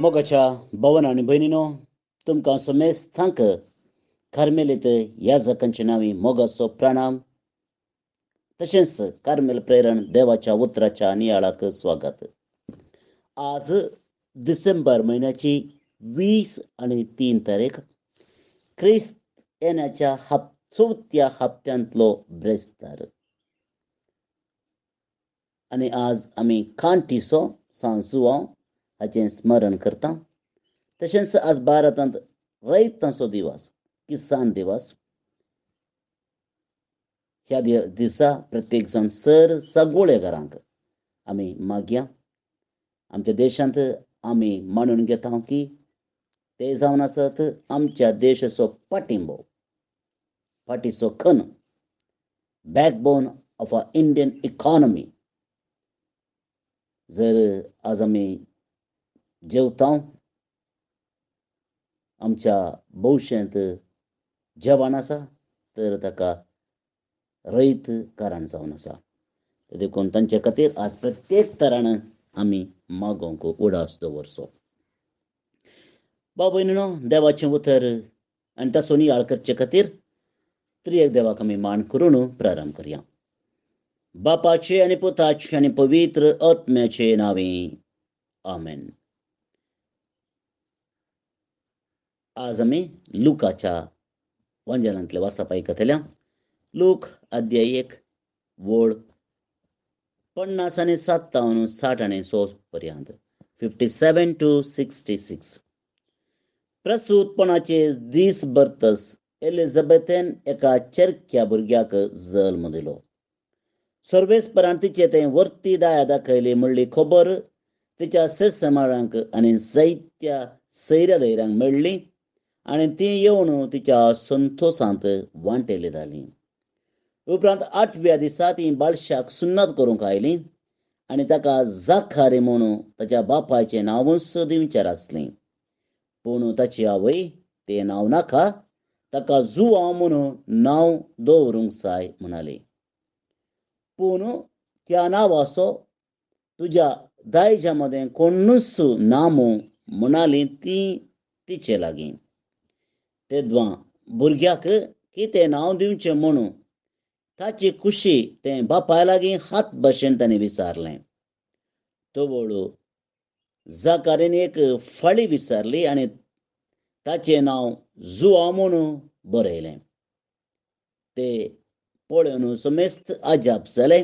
मोगाच्या भवन आणि बहिणीनो तुमकां समेस्तांक कार्मेलीत ह्या जकांचे नांवी मोगाचो प्रणाम. तशेंच कार्मेल प्रेरण देवाच्या उतराच्या नियाळाक स्वागत. आज डिसेंबर म्हयन्याची वीस आणि तीन तारीख क्रिस्त येण्याच्या हप चवथ्या हप्त्यांतलो ब्रेस्तार. आणि आज आमी कांटिसो सांजुवांव हाचें स्मरण करता. तशेंच आज भारतांत रयतांचो दिवस किसान दिवस. ह्या दिवसा प्रत्येक जण सर सगळे घरांक आमी मागया. आमच्या देशांत आमी मानून घेता की ते जावन आसत आमच्या देशाचो पाठिंबो. फाटीचो खण. Backbone of a Indian economy जर आज आमी जेवता आमच्या भविश्यांत जेवण आसा तर ताका रयत कारण जावन आसा देखून तांचे खातीर आज प्रत्येक तरान आमी मागोवंक उडास दवरचो बाबा न्हू देवाचें उतर आनी ताचो नियाळ करचे खातीर त्रियेक देवाक आमी मान करून प्रारंभ करया. बापाचे आनी पुताचे आनी पवित्र आत्म्याचे नावे आमेन आज आमी लुकाच्या वंजनातल्या वासापाई कथेल्या लूक अध्याय एक वड पन्नास आनी सत्तावन्न साठ आनी सो पर्यंत fifty seven to sixty six प्रस्तुतपणाचे दीस बर्तस एलिझाबेथेन एका चरक्या भुरग्याक जल्म दिलो सर्वेस्परान तिचे ते वर्ती दाया दाखयली म्हणली खबर. तिच्या सेसमाळांक आनी जायत्या सैऱ्या धैर्यांक मेळ्ळी आनी ती येवन तिच्या संतोसांत वांटेली जाली उपरांत आठव्या दिसा ती बाळशाक सुन्नत करूंक आयली आनी ताका जाखारी म्हणून ताच्या बापायचें नांवूच विचार आसलें. पूण ताची आवय तें नांव नाका ताका जुवांव म्हणून नांव दवरूंक जाय म्हणाली. पूण त्या नांवाचो तुज्या दायजा मदें कोणूच नामो म्हणाली ती तिचे लागीं तेदवा भुरग्याक कितें नांव दिवचें म्हणून ताची खुशी तें बापाय लागीं हात भाशेन ताणें विचारलें तवळू जाकारेन एक फाळी विचारली आनी ताचें नांव जुआ म्हणून बरयलें ते पळोवन समेस्त अजाप जाले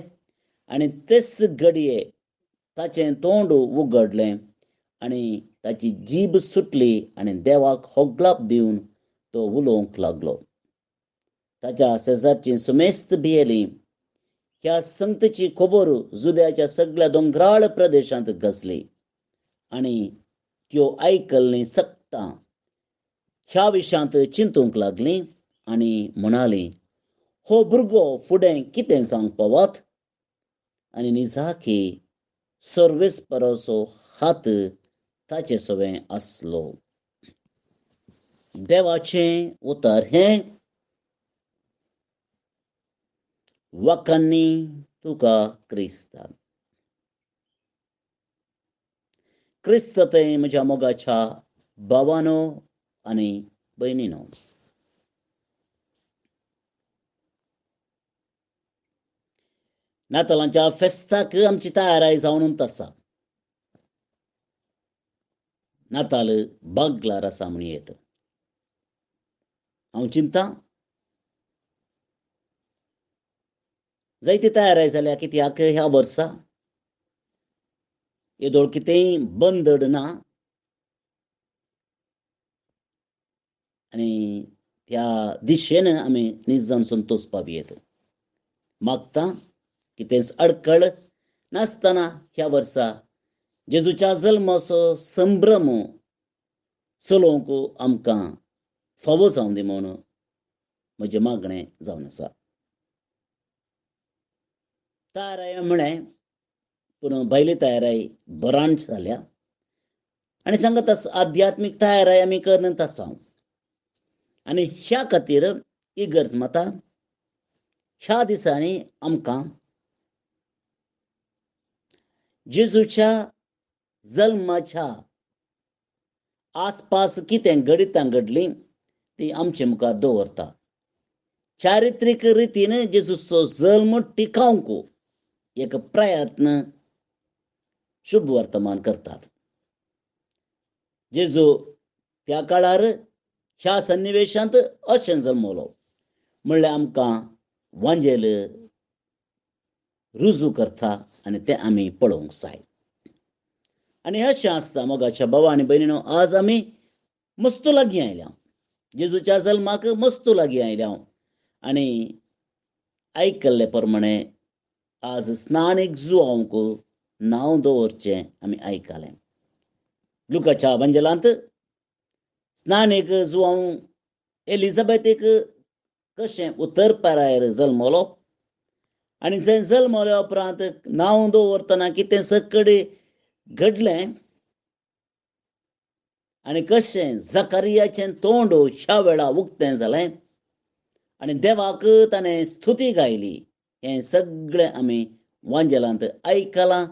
आनी तेच घडये ताचें तोंड उगडलें आनी ताची जीब सुटली आनी देवाक होगलाप दिवन तो उलोवंक लागलो. ताच्या शेजारची समेस्त भियेली ह्या संगतीची खबर जुद्याच्या सगळ्या दोंगराळ प्रदेशांत घसली आनी त्यो आयकल्लीं सक्तां ह्या विशयांत चिंतूंक लागलीं आनी म्हणालीं हो भुरगो फुडें कितें सांगपवत? आनी निजाकी सर्वेस्पराचो हात ताचे सवें आसलो. देवाचें उतर हें. वखाणी तुका क्रिस्ता. क्रिस्त ते म्हज्या मोगाच्या भावानो आनी भयणीनो. नातालांच्या फेस्ताक आमची तयाराय जावन आसा नाताल बागलार आसा म्हण येत. हांव चिंता? जायती तयाराय जाल्या कित्याक ह्या वर्सा येदोळ कितेंय बंदड ना. आनी त्या दिशेन आमी निजान संतोष पावयेत मागता कितेंच अडखळ नासतना ह्या वर्सा जेजूच्या जल्माचो संभ्रम चलोवंक आमकां फावो जावन दी म्हूण म्हजें मागणें जावन आसा. तयाराय म्हळें पूण भायली तयाराय बरांच जाल्या. आनी सांगत आध्यात्मीक तयाराय आमी करत आसा आनी ह्या खातीर ही गरज माता ह्या दिसांनी आमकां जेजूच्या जल्माच्या आसपास कितें घडितां घडली? ती आमचे मुखार दवरता. चारित्रीक रितीन जेजूचो जल्म टिकावंक एक प्रयत्न शुभ वर्तमान करतात. जेजू त्या काळार ह्या सन्निवेशांत अशें जल्मलो. म्हणल्यार आमकां वांजेल रुजू करता आनी तें आमी पळोवंक जाय आनी अशें आसता मोगाच्या भावा आनी भयणीनो आज आमी मस्तू लागीं आयल्या. जेजूच्या जल्माक मस्तू लागीं आयल्या. आनी आयकल्ले प्रमाणे आज स्नानीक जुवांक नांव दवरचें आमी आयकलें लुकाच्या बंजलांत स्नानीक जुवांव एलिझाबेथीक कशें उत्तर पारायर जल्मलो आनी थंय जल्मल्या उपरांत नांव दवरतना कितें सकडी घडलें. आनी कशें जकारियाचें तोंड ह्या वेळा उक्तें जालें. आनी देवाक ताणें स्तुती गायली. हें सगळें आमी वांजेलांत आयकलां.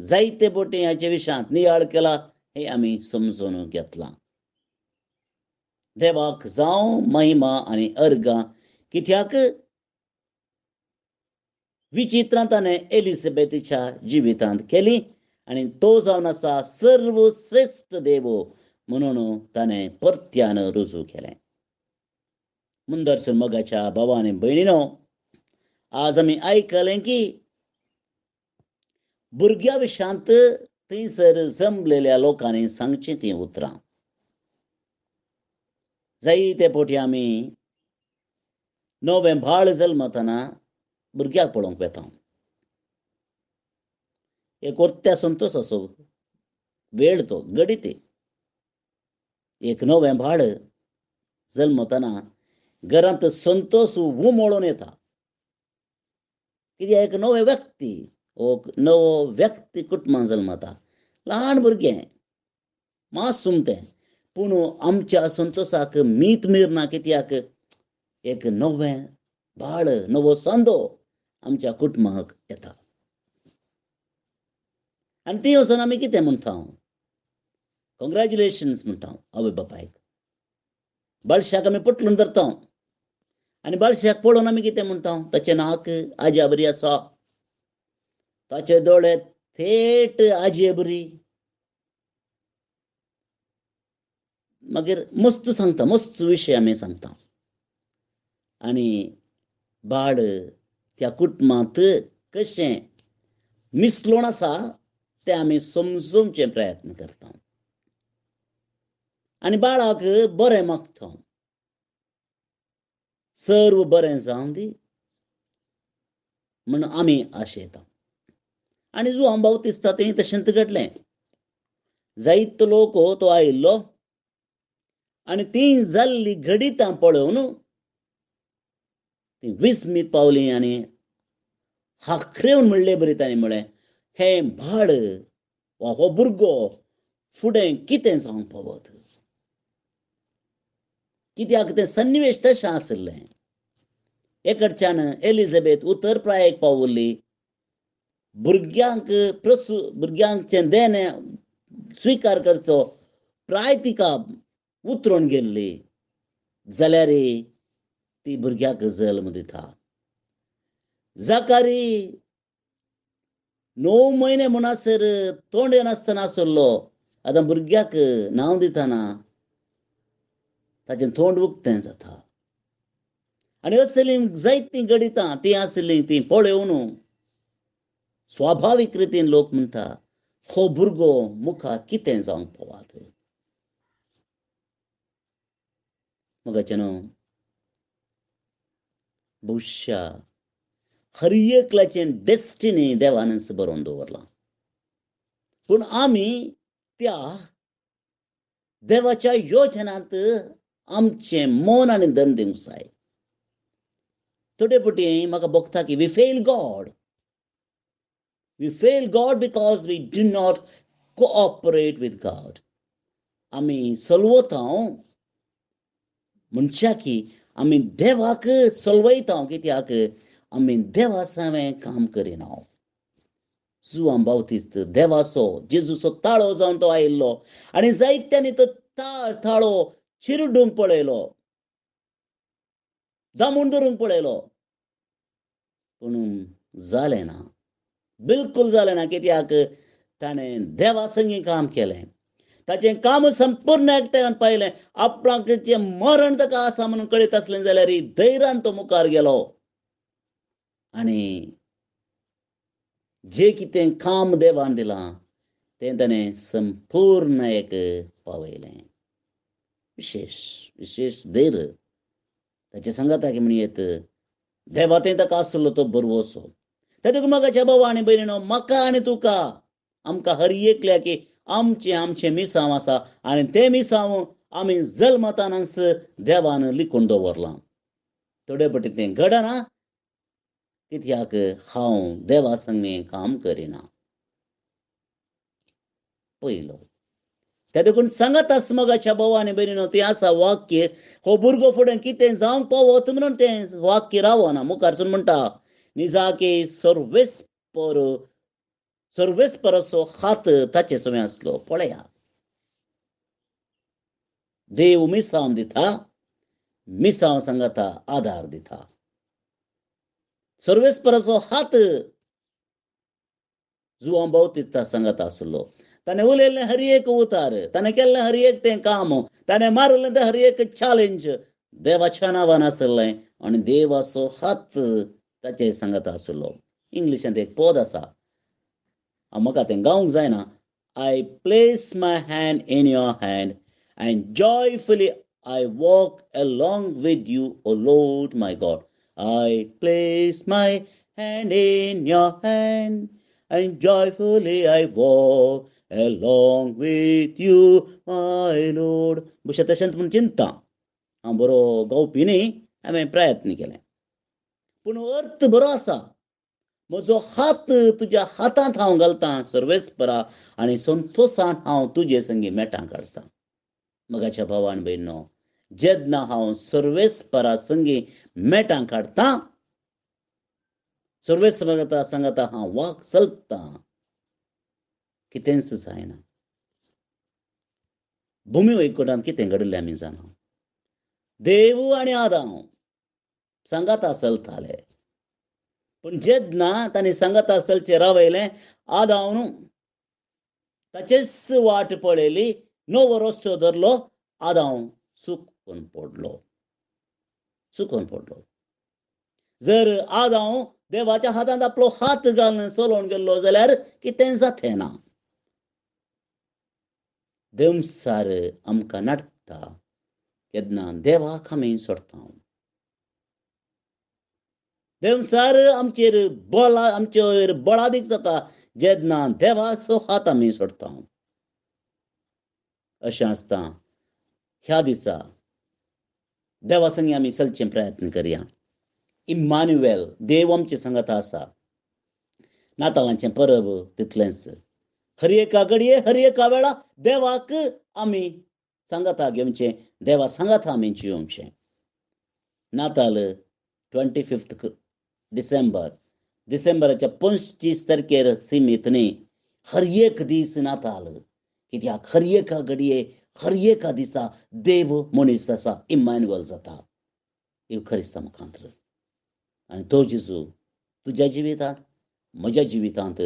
जायते बोटी हाचे विशयांत नियाळ केला. हे आमी समजून घेतलां. देवाक जावं महिमा आनी अर्गां कित्याक? विचित्रां ताणें एलिझाबेथीच्या जिवितांत केली आनी तो जावन आसा सर्वश्रेश्ठ देव म्हणून ताणें परत्यान रुजू केलें. मुंदरसून मोगाच्या भावा आनी भयणीनो आज आमी आयकलें की भुरग्या विशांत थंयसर जमलेल्या लोकांनी सांगचीं तीं उतरां. जायते फावटी आमी नवें भाळ जल्मतना भुरग्याक पळोवंक वेता एक वर्त्या संतोश असो वेळ तो गडीत एक नवें भाड जल्मतना घरांत संतोश उमळून येता कित्याक एक नवे व्यक्ती हो नवो व्यक्ती कुटुंबांत जल्मता ल्हान भुरगें मासूम तें पूण आमच्या संतोशाक मीत मिरना कित्याक एक नवें बाळ नवो सांदो। आमच्या कुटुंबाक येता. आनी ती वचून आमी कितें म्हणटा कॉंग्रेच्युलेशन्स म्हणटा आवय बापायक. बळशाक आमी पटलून धरता आनी बळशाक पळोवन आमी कितें म्हणटा ताचें नाक आज्या बरी आसा. ताचे दोळे थेट आजये बरी. मागीर मस्त सांगता मस्त विशय आमी सांगता. आनी बाळ त्या कुटुंबांत कशें मिसळून आसा तें आमी समजूंकचे प्रयत्न करता. आनी बाळाक बरें मागता. सर्व बरें जावं दी. म्हण आमी आशयता आनी जो भाऊ दिसता तें तशेंच घडलें. जायतो लोक तो आयिल्लो आनी ती जाल्ली घडितां पळोवन ती विस्मीत पावली आनी हाखरेवन म्हणले बरी तांणी म्हळें हें भाड वा हो भुरगो फुडें कितें जावंक पावत कित्याक तें सन्निवेश तशें आसलें. एकडच्यान एलिझाबेथ उत्तर प्रायेक पावल्ली भुरग्यांक प्रसू भुरग्यांचें देणे स्विकार करचो प्राय तिका उतरून गेल्ली. जाल्यार ती भुरग्याक जल्म दिता जाकारी णव म्हयने म्हणसर तोंड येनासतना आसलो आतां भुरग्याक नांव दिताना ताचें तोंड उक्तें जाता. आनी असलीं जायतीं गणितां तीं आसलीं तीं पळोवन स्वाभावीक रितीन लोक म्हणटा हो भुरगो मुखार कितें जावंक पावात? मगाचे न्हू भविष्या. हर एकल्याचें डेस्टिनी देवान बरोवन दवरलां. पूण आमी त्या देवाच्या योजनांत आमचें मन आनी धन दिवंक जाय थोडे फावटी म्हाका भोगता की we fail God we fail God because we do not cooperate with God आमी चलवता म्हणच्या की आमी देवाक चलवयता कित्याक? आमी देवा सावें काम करिना जुआम बावतिस्त देवाचो जेजूचो ताळो जावन तो आयिल्लो आनी जायत्यांनी तो ताळ ताळो चिरडूंक पळयलो दामून धरून पळयलो. पूण जालें ना बिलकुल जालें ना कित्याक? ताणें देवा संगी काम केलें. ताचें काम संपूर्ण एकट्यान पाहिलें. आपणाक मरण ताका आसा म्हणून कळीत आसलें जाल्यार धैर्यान तो मुखार गेलो हो. आनी जे कितें काम देवान दिलां तें ताणें संपूर्ण एक पावयलें विशेष विशेष धैर्य. ताचे सांगाता की म्हणयेत देवा तें ताका आसलो तो बरवोसो हो? ते तुका म्हाकाच्या भावा आनी भयणीनो म्हाका आनी तुका. आमकां हर एकल्या की आमचे आमचे मिसाव आसा आनी ते मिसाव आमी जल्मतानाच देवान लिखून दवरलां. थोडे पटी तें घडना. कित्याक? हांव देवा संगे काम करिना. पयलो त्या देखून सांगात आस मोगाच्या बरी न्हू भयणीनो तें आसा वाक्य हो भुरगो फुडें कितें जावंक पावत? म्हणून तें वाक्य रावना मुखारसून म्हणटा निजाके सर्वेस पर सर्वेस परसो हात ताचे समें आसलो पळया देव मिसांव दिता मिसांव सांगाता आदार दिता सर्वेस परसो हात जुवां भोंवतीता सांगाता आसलो ताणें उलयल्लें हर एक उतार ताणें केल्लें हर एक तें काम ताणें मारलें तें हर एक चॅलेंज देवाच्या नांवान आसलें आनी देवाचो हात ताचे सांगाता आसलो इंग्लिशांत एक पद आसा म्हाका तें गावंक जायना I place my hand in your hand and joyfully I walk along with you, O Lord my God. I place my hand in your hand, and joyfully I walk along with you, my Lord. बुशा तशेंच म्हूण चिंतता हांव बरो गावपी न्ही हांवें प्रयत्न केले पूण अर्थ बरो आसा म्हजो हात तुज्या हातांत हांव घालतां सर्वेस्परा आनी संतोशान हांव तुजे संगी मेटां काडटां मगाच्या भावान भयणो जेन्ना हांव सर्वेस्परा संगी मेटां काडटां सर्वेस्परा सांगता हांव वाक चलतां. कितेंच जायना. भुमी वैकुटान कितें घडलें आमी जाणा. देव आनी आदाम सांगाता चलताले. पूण जेन्ना तांणी सांगाता चलचें रावयलें आदाम ताचेच वाट पळयली नवो रस्तो धरलो आदाम सुकून पडलो. सुकून पडलो. जर आदाम देवाच्या हातांत आपलो हात घालून चलोवन गेल्लो जाल्यार कितें जातें ना? देमसार आमकां नाडटा केन्ना देवाक आमी सोडटा देवसार आमचेर बळ आमचेर बळादीक जाता जेन्ना देवाचो हात आमी सोडटा अशें आसता ह्या दिसा देवा संगी आमी चलचें प्रयत्न करया. इम्मान्युएल देव आमचे संगत आसा नातालांचे परब तितलेंच हर एका घडये हर एका वेळा देवाक आमी सांगाता घेवचें देवा सांगाता आमी जिवचे नाताल ट्वेंटी फिफ्थ डिसेंबर. डिसेंबराच्या पंचवीस तारखेर सीमित न्ही हर एक दीस नाताल. कित्याक हर एका घडये हर एका दिसा देव मनीस आसा इम्मॅन्युअल जाता. ही खरी मुखांतर आनी तो जेजू तुज्या जिवितांत म्हज्या जिवितांत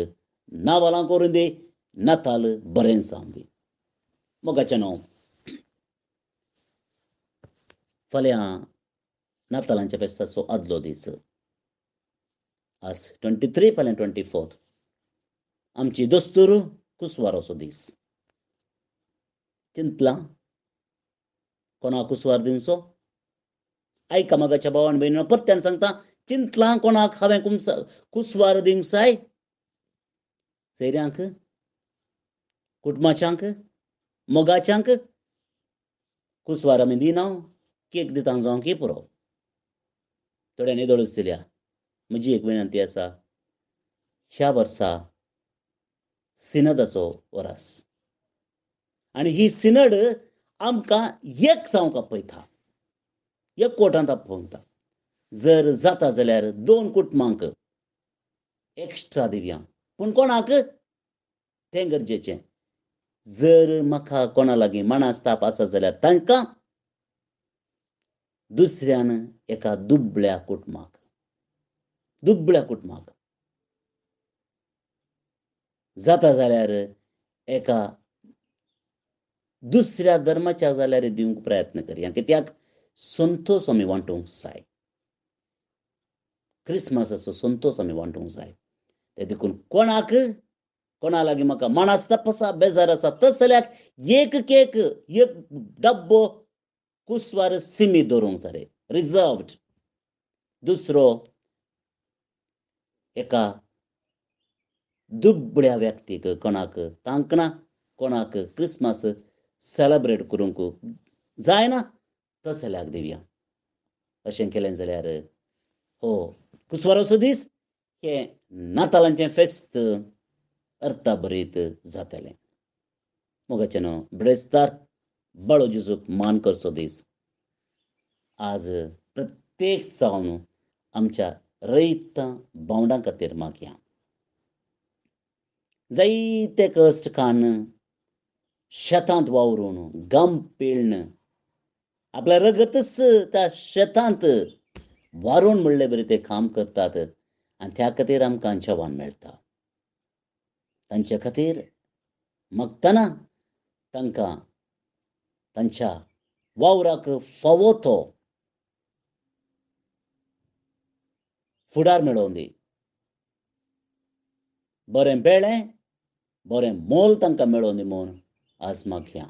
नावालां करून दी नाताल बरें सांग. दी मोगाचें न्हू फाल्यां नातालांच्या फेस्ताचो आदलो दीस. आज ट्वेंटी थ्री फाल्यां ट्वेंटी फोर्थ आमची दस्तूर असो दीस चिंतलां? कोणाक कुसवार दिवचो आयका मागाच्या भावान भयण परत्यान सांगता चिंतलां कोणाक हांवें कुमस कुसवार दिवंक जाय सैऱ्यांक? कुटुंबाच्यांक? मोगाच्यांक? कुसवार आमी दिना केक दिता जावं की पुरो. थोड्यांनी दोळस दिल्या. म्हजी एक विनंती आसा ह्या वर्सा सिनदाचो वरास आनी ही सिनड आमकां एक जावंक आपयता एक कोटांत आपयता जर जाता जाल्यार दोन कुटुंबांक एक्स्ट्रा दिवया। पूण कोणाक? तें गरजेचें। जर म्हाका कोणा लागीं मनास ताप आसा जाल्यार तांकां दुसऱ्यान एका दुबळ्या कुटुंबाक दुबळ्या कुटुंबाक जाता जाल्यार एका दुसऱ्या धर्माच्या जाल्यार दिवंक प्रयत्न करया कित्याक? संतोश आमी वांटूंक जाय। क्रिस्मसाचो संतोश आमी वांटूंक जाय। ते देखून कोणाक? कोणा लागीं म्हाका बेजार आसा एक केक, एक डब्बो, कुस्वार सिमी दवरूंक जाय रिजर्वड दुसरो एका दुबड्या व्यक्तीक कोणाक तांकणा कोणाक क्रिस्मस सेलेब्रेट करूंक जायना तसल्याक दिवया अशें केलें जाल्यार हो कुस्वाराचो दीस हे नातालांचें फेस्त अर्था अर्थाभरीत जातलें. मोगाचे न्हू ब्रेस्तार बाळो जिजूक मान करचो दीस आज प्रत्येक जावन आमच्या रयता भावंडां खातीर मागया। जायते कश्ट खाण शेतांत वावरून गम पिळण आपल्या रगतच त्या शेतांत वारून म्हणले बरे ते काम करतात आनी त्या खातीर आमकां जेवण मेळटा तांचे खातीर मागतना तांकां तांच्या वावराक फावो तो फुडार मेळोवन दी बरें बेळें बरें मोल तांकां मेळोवन दी म्हूण आज मागया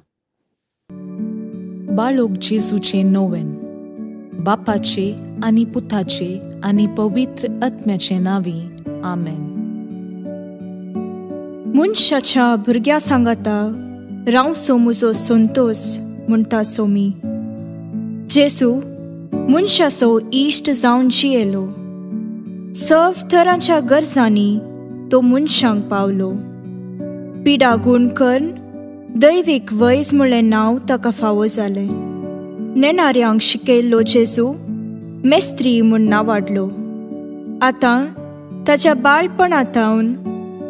बाळोक जेजूचे नोवेन बापाचे आनी पुताचे आनी पवित्र आत्म्याचे नावी आमेन. मनशाच्या भुरग्या सांगाता रावसो म्हजो संतोष म्हणटा सोमी. जेसू मनशाचो इश्ट जावन जियेलो. सव तरांच्या गरजांनी तो मनशांक पावलो. पिडा गूण दैवीक वैज म्हणलें नांव ताका फावो जालें. नेणाऱ्यांक शिकयल्लो जेजू मेस्त्री म्हूण नांवाडलो आतां ताच्या बाळपणांतावन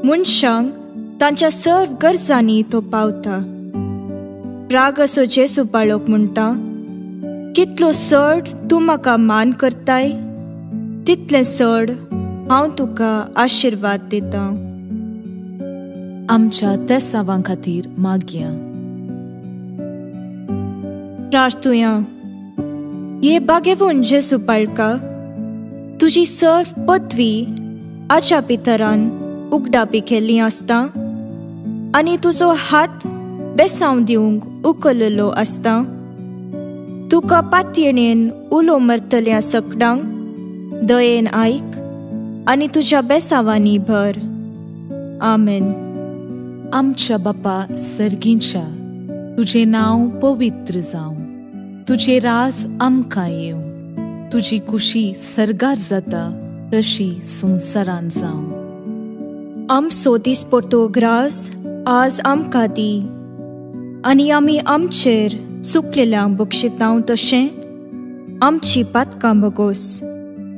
मनशांक तांच्या सर्व गरजांनी तो पावता. राग असो जेजू बाळोक म्हणटा कितलो चड तूं म्हाका मान करताय? तितलें चड हांव तुका आशिर्वाद दितां. आमच्या त्या सावां खातीर मागया. प्रार्थुया ये बागेवून जेसू पाळका तुजी सर्व पदवी आच्या पितरान उगडापी केल्ली आसता आनी तुजो हात बेसांव दिवंक उखललो आसता. तुका पातयेणेन उलो मरतल्या सकडांक दयेन आयक आनी तुज्या बेसांवांनी भर. आमेन. आमच्या बापा सर्गींच्या तुझे नांव पवित्र जावं तुझे रास आमकां येवं तुजी कुशी सरगार जाता तशी संवसारान जावं आमचो दिसपट्टो ग्रास आज आमकां दी. आनी आमी आमचेर चुकलेल्यांक बक्षितांव तशें आमची पातकां बगोस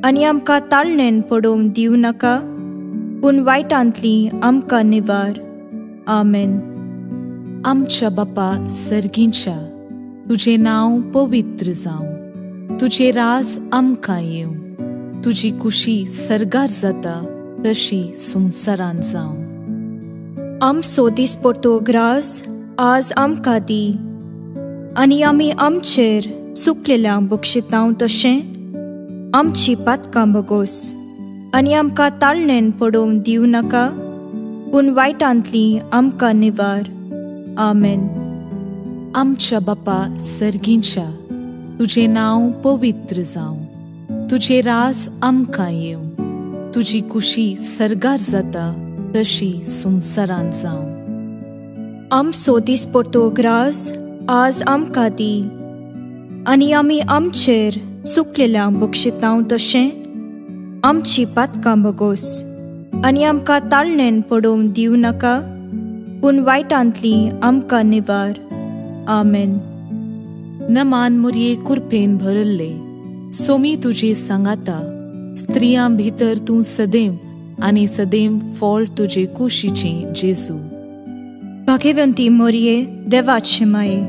आनी आमकां ताळणेन पडोवंक दिवं नाका। पूण वायटांतली आमकां निवार। आमेन। आमच्या बापा सर्गींच्या तुझे नांव पवित्र जावं तुझे रास आमकां येवं तुजी कुशी सरगार जाता तशी संवसारान जावं आमचो दिसपट्टो ग्रास आज आमकां दी। आनी आमी आमचेर चुकलेल्यांक बक्षितांव तशें। आमची पातकां बगोस आनी आमकां ताळणेन पडोवंक दिवं नाका। पूण वायटांतली आमकां निवार। आमेन। आमच्या बापा सर्गींच्या तुझे नांव पवित्र जावं तुझे रास आमकां येवं तुजी कुशी सरगार जाता तशी संवसारान जावं आमचो दिसपट्टो ग्रास आज आमकां दी। आनी आमी आमचेर चुकलेल्यांक बक्षितांव तशें आमची पातकां बगोस आनी आमकां ताळणेन पडोवंक दिवं नाका पूण वायटांतली आमकां निवार. आमेन. नमान मुरये कुरपेन भरल्ले सोमी तुजे सांगाता स्त्रियां भितर तूं सदैव आनी सदैव फळ तुजे कुशीचे जेजू भाग्यवंती मोरये देवाचे माये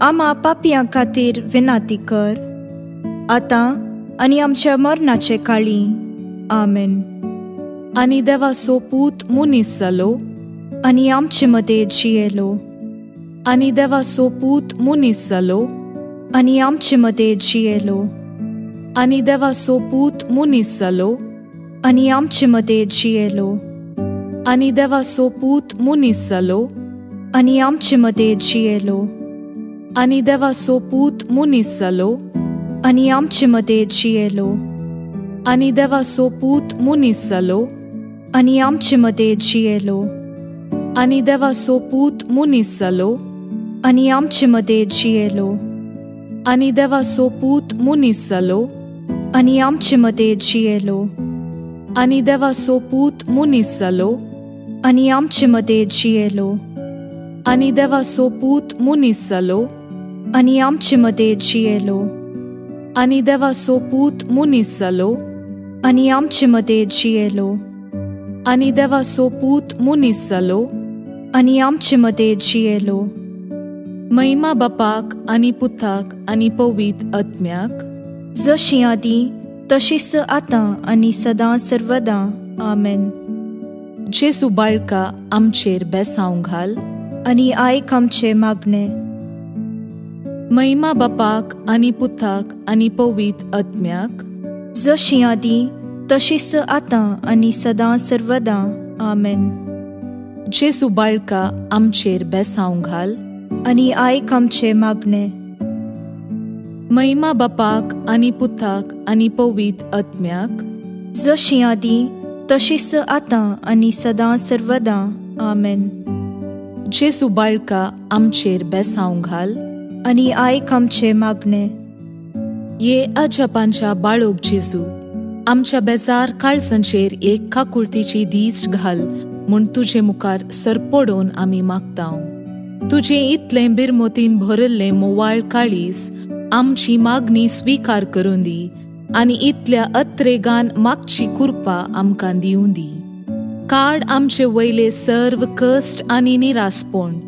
आम्हा पापयां खातीर विनाती कर. आतां आनी आमच्या मरणाचे काळी. आमेन. आनी देवाचो पूत मुनीस जालो आनी आमचे मदें जियेलो. आनी देवाचो पूत मुनीस जालो आनी आमचे मदें जियेलो. आनी देवाचो पूत मुनीस जालो आनी आमचे मदें जियेलो. आनी देवाचो पूत मुनीस जालो आनी आमचे मदें जियेलो. आनी देवाचो पूत मुनीस जालो आनी आमचे मदें जियेलो। आनी देवाचो पूत मुनीस जालो आनी आमचे मदें जियेलो। आनी देवाचो पूत मुनीस जालो आनी आमचे मदें जियेलो। आनी देवाचो पूत मुनीस जालो आनी आमचे मदें जियेलो। आनी देवाचो पूत मुनीस जालो आनी आमचे मदें जियेलो। आनी देवाचो पूत मुनीस जालो आनी आमचे मदें जियेलो। आनी देवाचो पूत मुनीस जालो आनी आमचे मदें जियेलो आनी देवाचो पूत मुनीस जालो आनी आमचे मदें जियेलो महिमा बापाक आनी पुताक आनी पवीत आत्म्याक जशी आदी तशीच आतां आनी सदां सर्वदां. आमेन. जेसू बाळका आमचेर बेसांव घाल. आनी आयक आमचे मागणे. महिमा बापाक आनी पुताक आनी पवीत आत्म्याक? जशी आदी तशीच आतां आनी सदां सर्वदां. आमेन. जेसू बाळका आमचेर बेसांव घाल. आनी आयक आमचे मागणे. महिमा बापाक आनी पुताक आनी पवीत आत्म्याक? जशी आदी तशीच आतां आनी सदां सर्वदां. आमेन. जेसू बाळका आमचेर बेसांव घाल. आनी आयक आमचे मागणे ये अजपांच्या बाळोग जेजू आमच्या बेजार काळसांचेर एक काकुळतीची दीस घाल म्हूण तुजे मुखार सरपडोवन आमी मागतांव। तुजे इतले बिरमोतीन भरल्ले मोवाळ काळीस आमची मागणी स्वीकार करून दी आनी इतल्या अत्रेगान मागची कुरपा आमकां दिवं दी। काड आमचे वयले सर्व कश्ट आनी निरासपण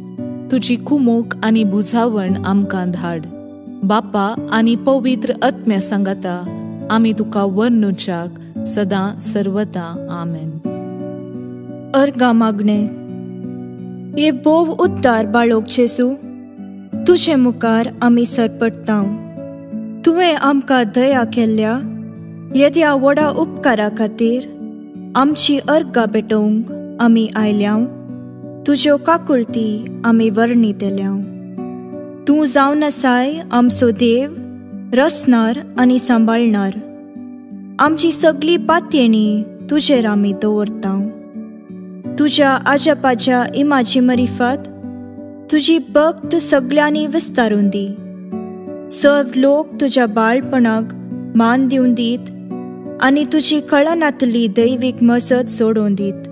तुजी कुमोक आनी बुझावण आमकां धाड. बापा आनी पवित्र आत्म्या सांगाता आमी तुका वर्णुच्याक सदां सर्वता आमेन. अर्गा मागणे. ये बोव उद्दार बाळोक जेसू तुजे मुखार आमी सरपडटाव तुवें आमकां दया केल्ल्या येद्या व्हडा उपकारा खातीर आमची अर्गा पेटोवंक आमी आयल्याव. तुज्यो काकुळती आमी वर्णितल्याव तूं जावन आसाय आमचो देव रचणार आनी सांबाळणार. आमची सगळी पातयेणी तुजेर आमी दवरता तुज्या आजपाच्या इमाची मरिफात तुजी भक्त सगळ्यांनी विस्तारून दी. सर्व लोक तुज्या बाळपणाक मान दिवन दीत आनी तुजी कळनातली दैवीक मसत सोडून दीत.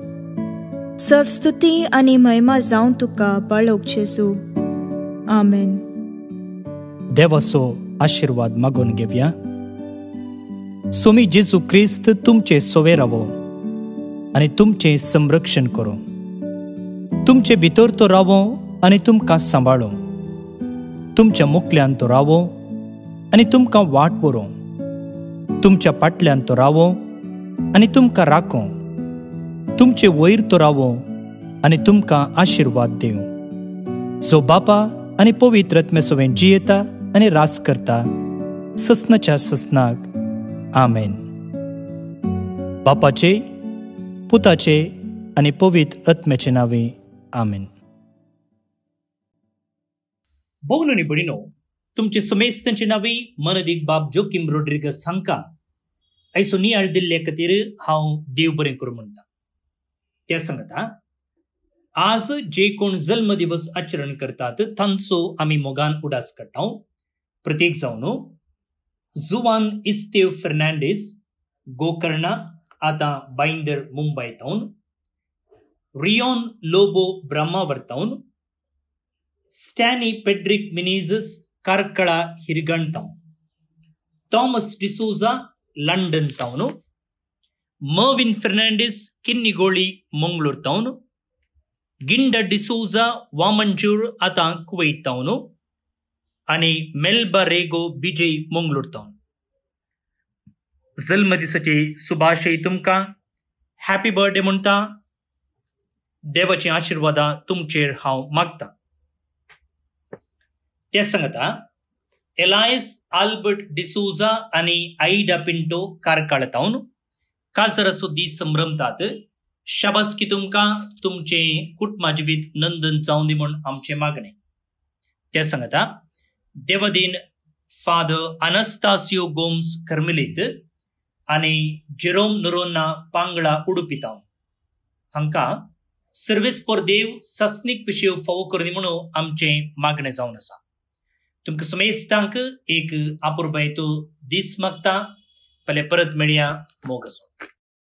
सर्वस्तुती आनी महिमा जावन तुका बाळोक जेसू आमेन देवाचो आशिर्वाद मागून घेवया सोमी जेजू क्रिस्त तुमचे सोवे रावो आनी तुमचे संरक्षण करो तुमचे भितर तो रावो आनी तुमकां सांबाळो तुमच्या मुखल्यान तो रावो आनी तुमकां वाट बरो तुमच्या पाटल्यान तो रावो आनी तुमकां राखो तुमचे वयर तोरावो आनी तुमकां आशिर्वाद दिवं. जो बापा आनी पवित्र आत्म्यासोवें जियेता आनी रास करता सस्नाच्या ससनाक आमेन. बापाचे पुताचे आनी पवित्र आत्म्याचे नावे आमेन. भोगलोनी बडिनो तुमचे समेस्तांचे नावे मनदीक बाब जोकिम रोड्रिगस हांकां आयसो नियाळ दिल्ले खातीर हांव देव बरें करूं म्हणटा त्या सांगता आज जे कोण जल्म दिवस आचरण करतात तांचो आमी मोगान उडास काडटा प्रत्येक जावन जुवान इस्तेव फर्नांडीस गोकर्णा आतां बाईंदर मुंबयतावन रियोन लोबो ब्रह्मावर्तावन Stany पेड्रिक मिनीझस Karkala ಹಿರಿಗಂಟಂ Thomas D'Souza London ತವನು Mervyn Fernandes Kinnigoli Mangalore तावन गिंड डिसोजा वामंजूर आतां कुवैत तावन आनी मेल्बा रेगो बिजय मंगळूर तावन जल्म दिसाचे सुभाशय तुमकां हॅपी बर्थडे म्हणटा देवाची आशिर्वादां तुमचेर हांव मागतां ते सांगता एलायस आल्बर्ट डिसोजा आनी आईडा पिंटो कारकाळतावन का सरस्वती संभ्रमतात शाबासकी तुमकां तुमचे कुटमाजवीत नंदन जावनी म्हूण आमचें मागणें. ते सांगता देवदीन फादर अनस्तासियो गोम्स कर्मिलीत आनी जेरोम नरोना पांगळा उडुपी हांकां सर्वीस फॉर देव सस्नीक विशय फावो करनी म्हणून आमचें मागणें जावन आसा. तुमकां समेस्तांक एक आपुरबायेचो दीस मागता. फाल्यां परत मेळया मोग आसूं